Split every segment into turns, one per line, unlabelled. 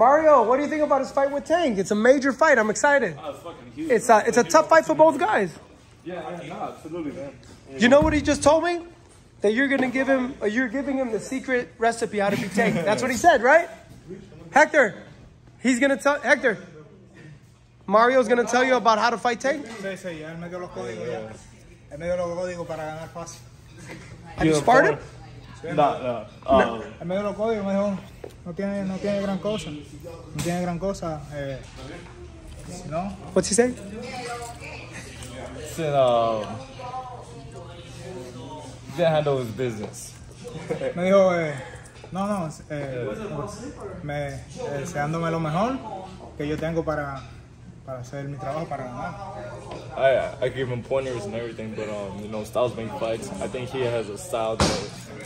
Mario, what do you think about his fight with Tank? It's a major fight. I'm excited.
Oh, it's fucking huge.
It's a, it's a tough fight for both guys.
yeah, yeah, no, absolutely, man.
You know what he just told me? That you're gonna give him, uh, you're giving him the secret recipe how to be Tank. That's what he said, right? Hector, he's gonna tell Hector. Mario's gonna tell you about how to fight Tank.
Sí, sí, ya él me dio los códigos ya. Él me dio los códigos para ganar fácil.
Have you sparred him?
No, no. Um,
Él me dio los códigos, me dijo, no tiene, no tiene gran cosa. No tiene gran cosa. Eh, no,
What's he saying?
said, um, didn't handle his business.
me dijo, eh, no, no, eh, me, eh, deseándome lo mejor que yo tengo para, para hacer mi trabajo, para ganar.
I I gave him pointers and everything, but um, you know, Styles make fights. I think he has a style that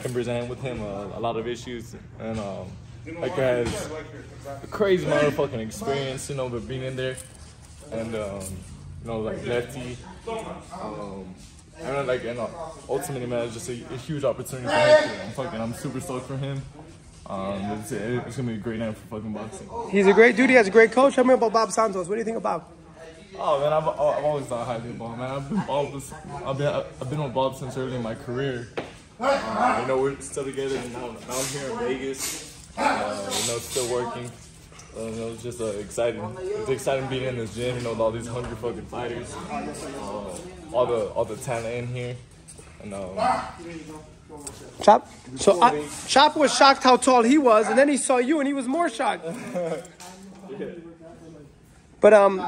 can present with him a, a lot of issues, and um, like has a crazy motherfucking experience, you know, but being in there, and um, you know, like lefty, um, and then, like, and uh, ultimately, man, it's just a, a huge opportunity for him. I'm fucking, I'm super stoked for him. Um, it's, it's gonna be a great night for fucking boxing.
He's a great dude. He has a great coach. Tell me about Bob Santos. What do you think about?
Oh man, I've, I've always thought highly of Bob. Man, I've been Bob. I've been I've been with Bob since early in my career. Uh, you know, we're still together. And now, now I'm here in Vegas. Uh, you know, still working. Uh, you know, it's just uh, exciting. It's exciting being in this gym. You know, with all these hungry fucking fighters. Uh, all the all the talent in here. And um,
Chop. So I, Chop was shocked how tall he was, and then he saw you, and he was more shocked. But um,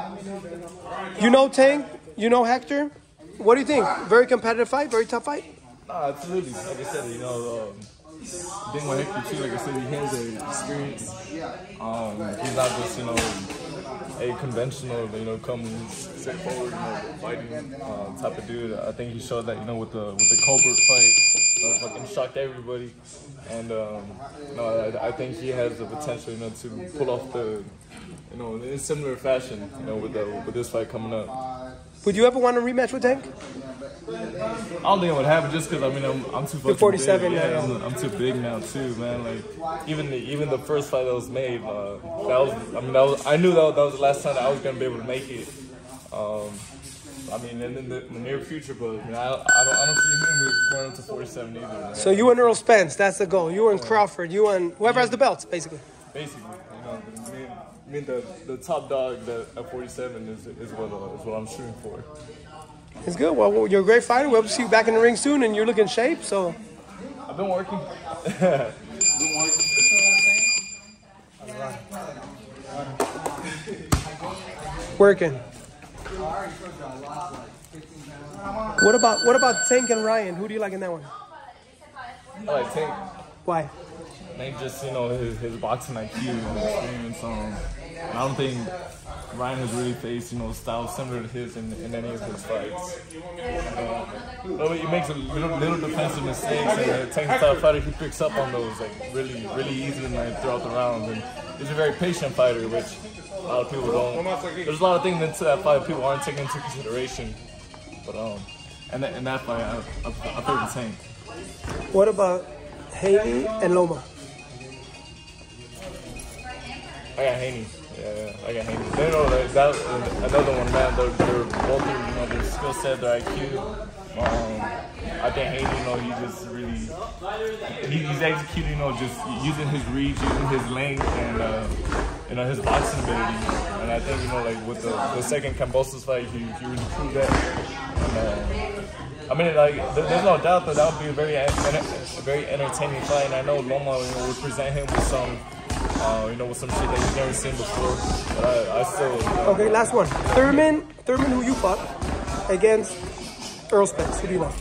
you know Tank, you know Hector. What do you think? Very competitive fight, very tough fight.
Nah, absolutely. Like I said, you know, um, being with Hector too, like I said, he has the experience. Um, he's not just, you know, a conventional, you know, come straightforward, you know, fighting uh, type of dude. I think he showed that, you know, with the with the Colbert fight, uh, fucking shocked everybody. And um, no, I, I think he has the potential, you know, to pull off the, you know, in similar fashion, you know, with the with this fight coming up.
Would you ever want a rematch with Tank?
I don't think it would happen just because I mean I'm, I'm too fucking
47
big.
now,
Yeah. I'm, I'm too big now too, man. Like even the, even the first fight that was made, uh, that was I mean that was I knew that, that was the last time that I was gonna be able to make it. Um, I mean in, in, the, in the near future, but I, mean, I, I don't I don't see him going up to 47 either. Man.
So you and Errol Spence, that's the goal. You and Crawford, you and whoever has the belts, basically.
Basically, you know, I mean, the, the top dog that at 47 is is what uh, is what I'm shooting for.
It's good. Well, you're a great fighter. We hope to see you back in the ring soon, and you're looking in shape. So
I've been working. been working.
working. What about what about Tank and Ryan? Who do you like in that one?
I like Tank.
Why?
Maybe just you know his, his boxing IQ and experience. Um, I don't think Ryan has really faced you know styles similar to his in, in any of his fights. Um, he makes a little, little defensive mistakes and uh, takes of fighter he picks up on those like really really easy and like throughout the rounds. And he's a very patient fighter, which a lot of people don't. There's a lot of things into that fight people aren't taking into consideration. But um, and that, in that fight, I, I, I the Tank.
What about Haney and Loma?
I got Haney. Yeah, I got Haney. They know that, another one, man. They're, they're both, you know, their skill set, their IQ. Um, I think Haney, you know, he just really, he, he's executing, you know, just using his reach, using his length, and uh, you know his boxing ability. And I think, you know, like with the, the second Kambosos fight, he, he really proved that. And, uh, I mean, like, there's no doubt that that would be a very, a very entertaining fight. And I know Loma, you know, would present him with some, uh, you know, with some shit that he's never seen before. But I, I still, you know,
Okay, last one. Thurman, Thurman, who you fought against Errol Spence. Who do you like?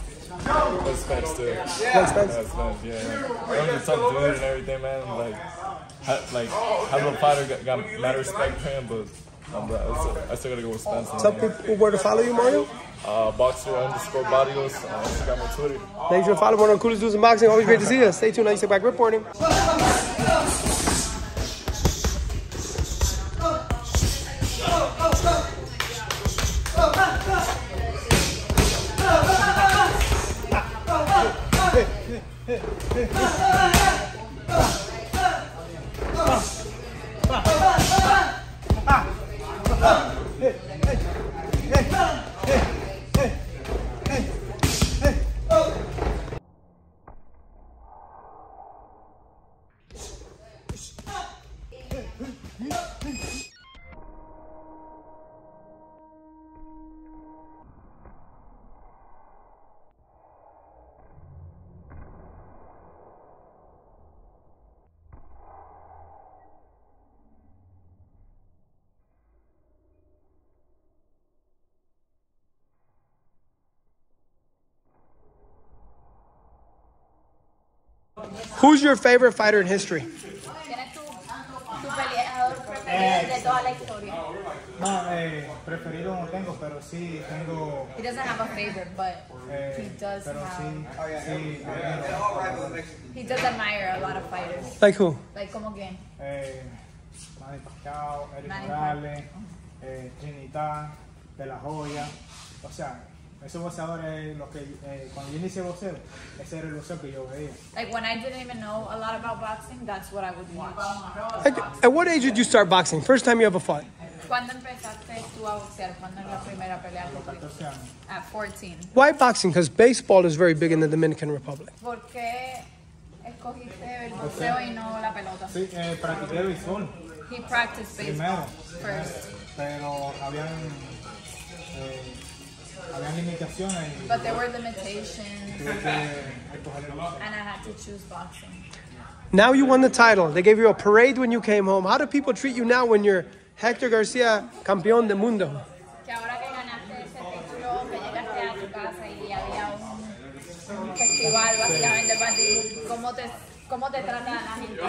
That's Spence too.
Like Spence?
That's Spence, yeah. yeah. Earn's a tough dude and everything, man. Like, ha, like, having a fighter got, got mad respect for him, but. Um, but I, still, gotta go with Spence.
Tell people where to follow you, Mario.
Uh, boxer underscore bodios, uh, Instagram and Twitter.
Make sure to follow one of the coolest dudes in boxing. Always great to see you. Stay tuned. I sit back reporting. Hey, hey, hey. Who's your favorite fighter in history?
¿Tienes tu, tu peleador preferido de toda la historia?
No, eh, preferido no tengo, pero sí tengo.
He doesn't have a favorite, but
Eh,
he does
pero
have.
sí, sí, admiro,
He does admire a lot of fighters.
Like who?
Like, como quién?
eh, Manny Pacquiao, Erik
Manny
Morales, eh, Trinidad, De La Hoya. O sea, esos boxeadores, los que, eh, cuando yo inicié boxeo, ese era el boxeo que yo veía.
Like, when I didn't even know a lot about boxing, that's what I would watch.
Like, at what age did you start boxing? First time you ever fought?
¿Cuándo empezaste tú a boxear? ¿Cuándo es la primera pelea que tuviste?
14 años.
At 14.
Why boxing? Because baseball is very big in the Dominican Republic.
¿Por qué escogiste el boxeo y no la pelota?
Sí, eh, practiqué béisbol
He practiced
primero,
baseball first,
pero habían limitaciones
but there were limitations,
tuve que escoger el boxeo.
and I had to choose boxing.
Now you won the title. They gave you a parade when you came home. How do people treat you now when you're Hector Garcia, campeón del mundo?
Que ahora que ganaste ese título, que llegaste a tu casa y había un, un festival básicamente para ti, ¿cómo te, cómo te trata la gente?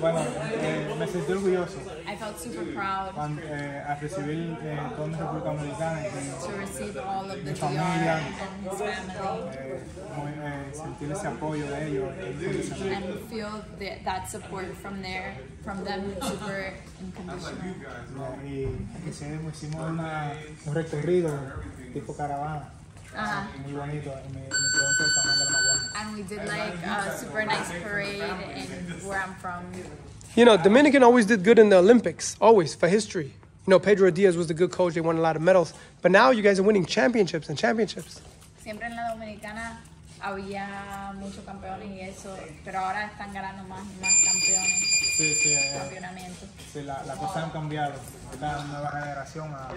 Bueno, eh, me sentí orgulloso
I felt super proud
cuando, eh, al recibir eh, toda mi República Dominicana
to receive all of the
familia.
and his family.
eh, eh, sentir ese apoyo de ellos. eh,
and feel the, that support from there, from them, super unconditional.
Y hicimos, una, un recorrido tipo caravana,
Uh,
muy bonito, me, me quedó
and we did like a super nice parade in where I'm from.
You know, Dominican always did good in the Olympics, always for history. You know, Pedro Diaz was the good coach. They won a lot of medals. But now you guys are winning championships and championships.
Siempre en la Dominicana había muchos campeones y eso, pero ahora están ganando más y más campeones,
Sí, sí, eh,
campeonamientos.
sí la- las cosas han cambiado. Esta nueva generación ha,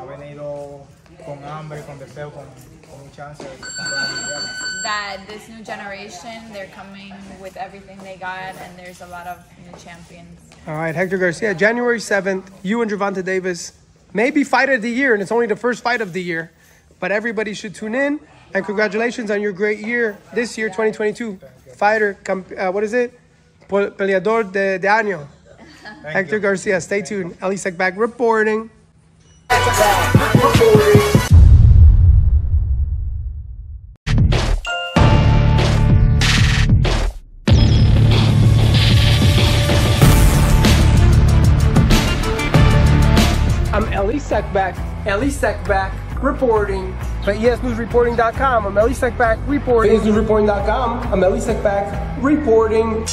ha venido con hambre, con deseo, con, con un chance de campeones mundiales.
That this new generation, they're coming with everything they got, and there's a lot of new champions.
All right, Hector Garcia, January 7th, you and Gervonta Davis, maybe fight of the year, and it's only the first fight of the year. But everybody should tune in. And congratulations on your great year this year, 2022. Fighter, camp- uh, what is it? Peleador de, de año. Hector
you.
Garcia, stay tuned. Ellie back reporting. I'm Ellie Ellie reporting E ESNewsReporting.com. I'm Elie Seckbach reporting. ESNewsReporting.com, I'm Elie Seckbach reporting.